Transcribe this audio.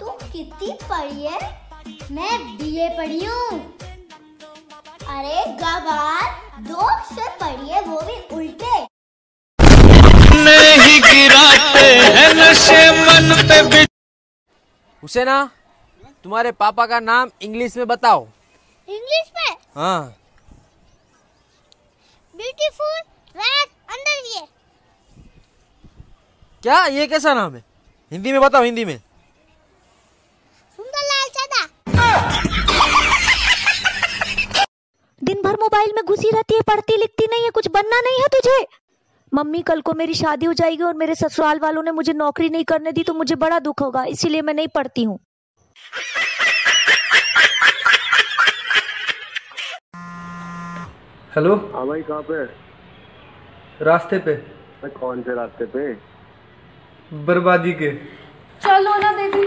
तू कितनी पढ़ी है? मैं बीए पढ़ी हूँ। अरे गवार दो अक्षर पढ़ी है वो भी उल्टे। नहीं गिराते हैं नशे मन पे बिछ हुसैना तुम्हारे पापा का नाम इंग्लिश में बताओ। इंग्लिश में? हाँ। ब्यूटीफुल रेड अंडरवियर क्या? ये कैसा नाम है? हिंदी में बताओ हिंदी में। मोबाइल में घुसी रहती है पढ़ती लिखती नहीं है कुछ बनना नहीं है तुझे? मम्मी कल को मेरी शादी हो जाएगी और मेरे ससुराल वालों ने मुझे नौकरी नहीं करने दी तो मुझे बड़ा दुख होगा इसीलिए मैं नहीं पढ़ती हूँ। हेलो? हाँ भाई कहाँ पे? रास्ते पे। मैं कौन से रास्ते पे? बर्बादी के। चलो ना बेबी